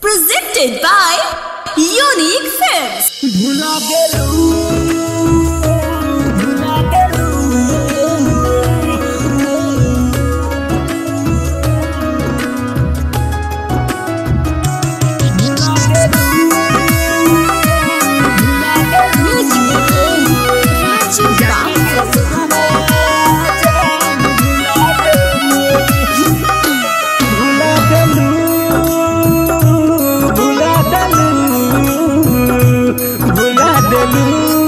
Presented by Unique Films.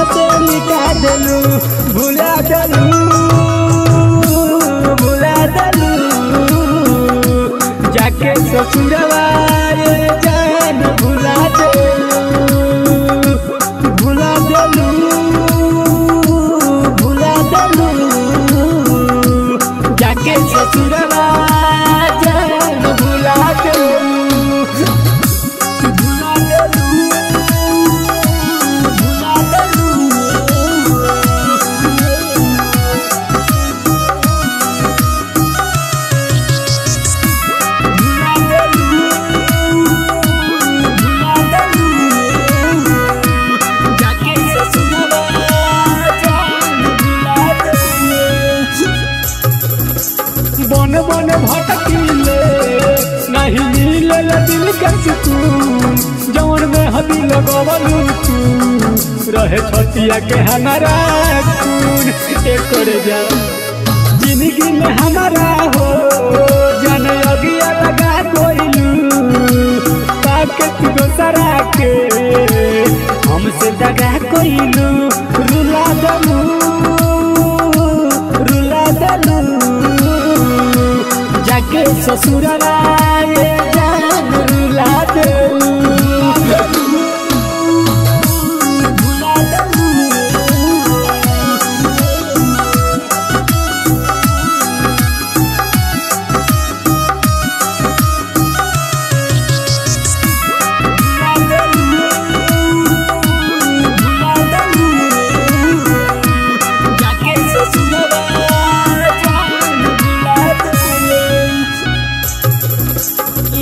गम चोरी का भुला देलू भुला देलू। जाके ससुरवा बन बन भटकीले। नहीं मिले दिल के सुकून जौन में हदी लगवलू तू। रहे छतिया के हमारा खून। एक करे जा। ज़िंदगी में हमारा हो, जन अगिया लगा कोइलू पाके तू दोसरा के। हमसे दगा कोइलू जाके ससुरवा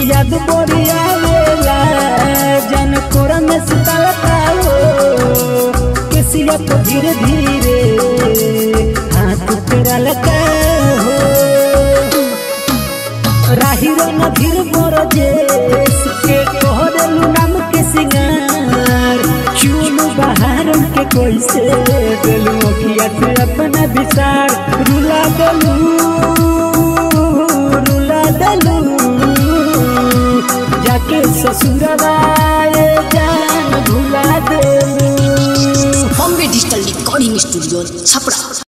याद बोरिया वेला जन कोरा में सुतलता हो किसिया को धीरे धीरे हाथ तेरा लगा हो। राहिरो न धीर मोर जेस के कोहरलू नाम के सिंगार। चूलू बाहर के कोई से दिलू अखिया से अपना विचार। जाके ससुरवा ये जान भुला देलू Bombay Digital Recording Studio, Chapra.